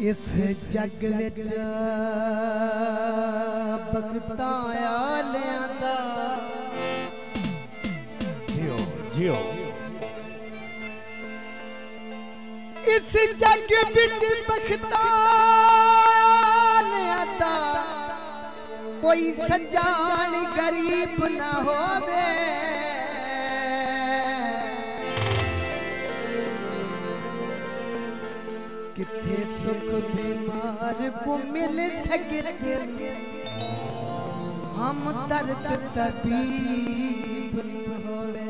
इस जग विच भगता इस जग विच भगता कोई सजान गरीब ना होवे। ਕਿੱਥੇ ਸੁਖ ਬਿਮਾਰ ਕੋ ਮਿਲ ਸਕਤੇ ਹਮ ਦਰਦ ਤਬੀਬ ਹੋਵੇ।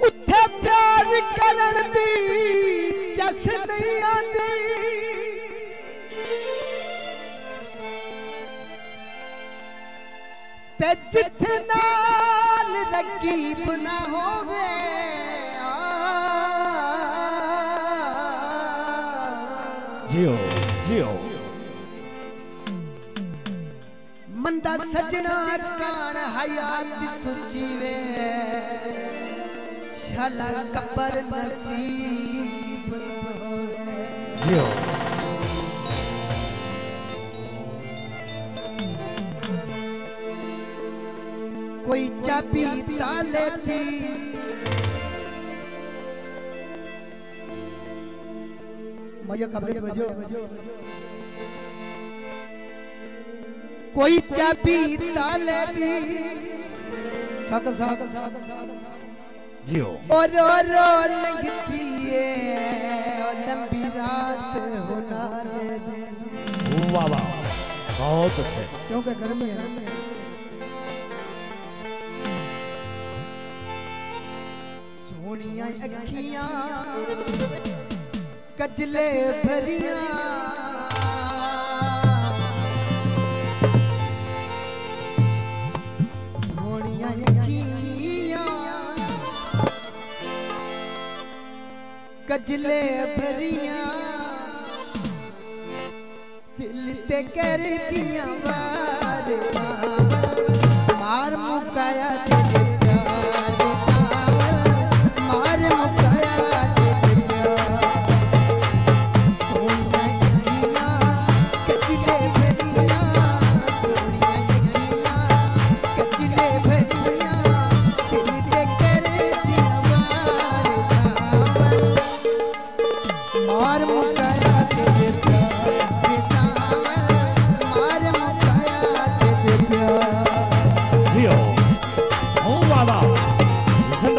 ਉੱਥੇ ਪਿਆਰ ਕਰਨ ਦੀ ਜਸ ਨਹੀਂ ਆਂਦੀ ਤੇ ਜਿੱਥੇ ਨਾ रकीब ना होवे। जियो जियो। मंदा सजना कान हयात सुजीवे। शाला कबर नसीब जियो। कोई चाबी ताले थी। मयो कबरे बजो कोई चाबी ताले थी। सक सक सक जियो और रो रो लगती है और लंबी रात होना रे। वाह वाह बहुत अच्छे। क्योंकि गर्मी है। सोनिया अखियाँ कजले भरिया। सोनिया कजले भरिया। दिल ते कर दिया वार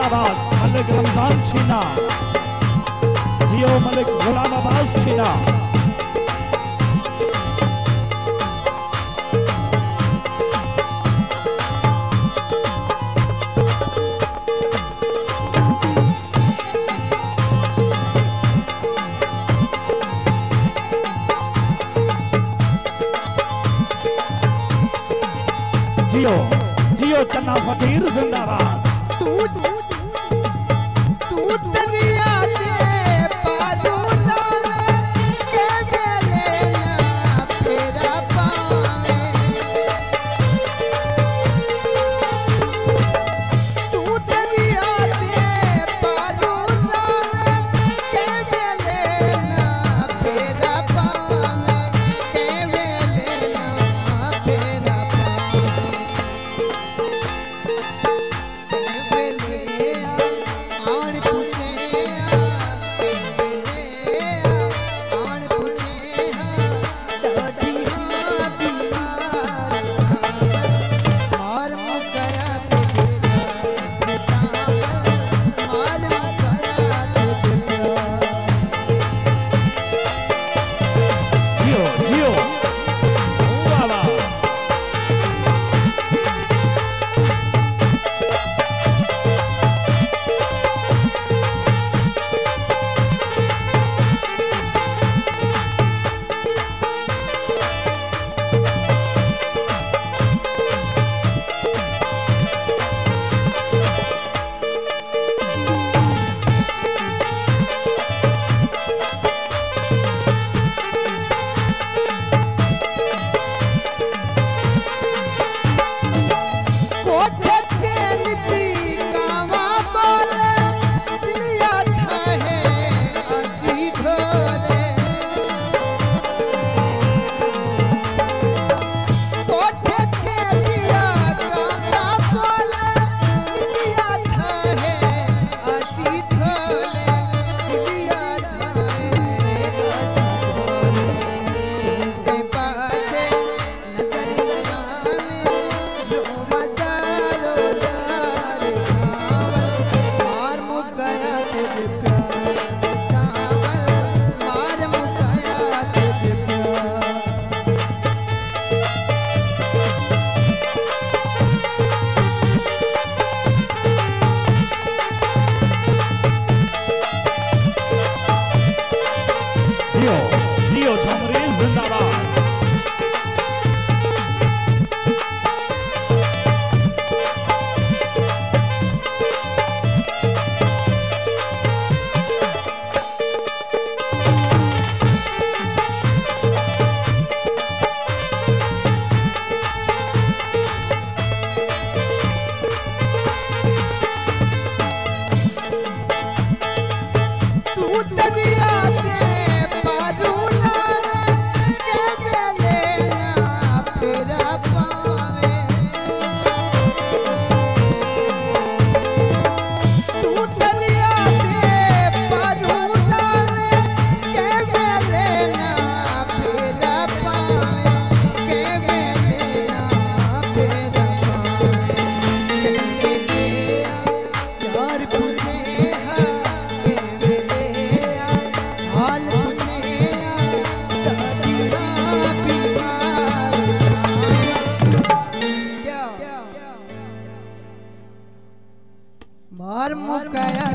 जिंदाबाद। मलिक रमज़ान छीना। जियो मलिक गुलाम अब्बास छीना। जियो जियो चन्ना फकीर जिंदाबाद। तू ते